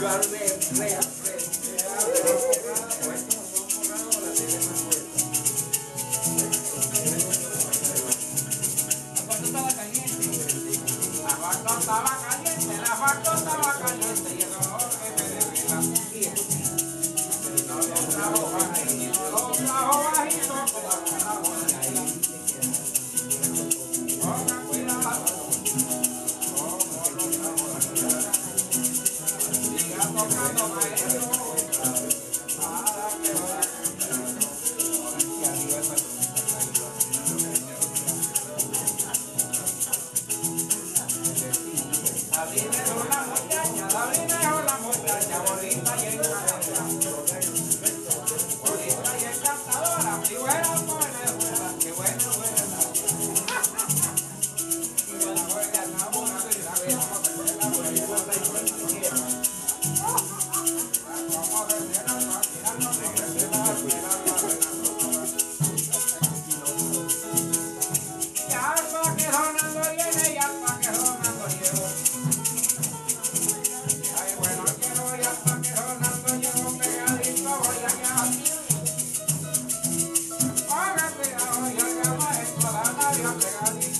Yo armé rea, estaba caliente, la estaba caliente, la estaba caliente. you know.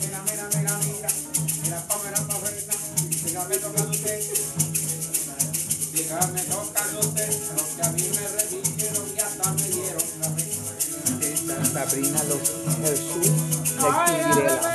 Mira, mira, mira, mira, mira, mira, mira, mira, mira, mira, Llega, me tocan los que a mí me revivieron y hasta me dieron la Sabrina los, el de Quirela.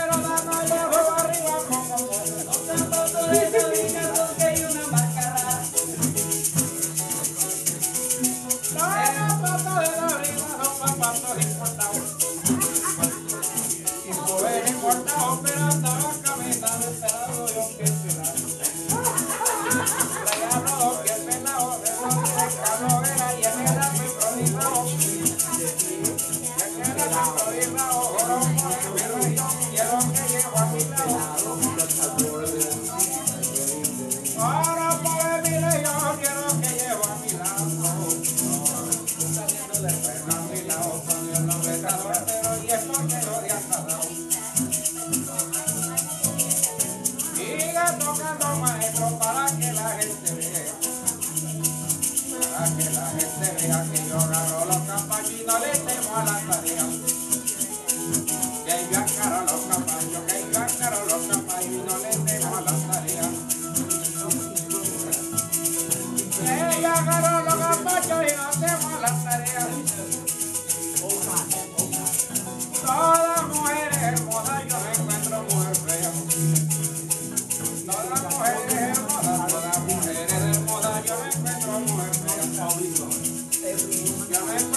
maestro, para que la gente vea, para que la gente vea que yo agarro los campachinos, le temo a la tarea. Que yo agarro los campachos, que yo agarro los campachos y no le temo a la tarea.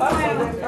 Valeu.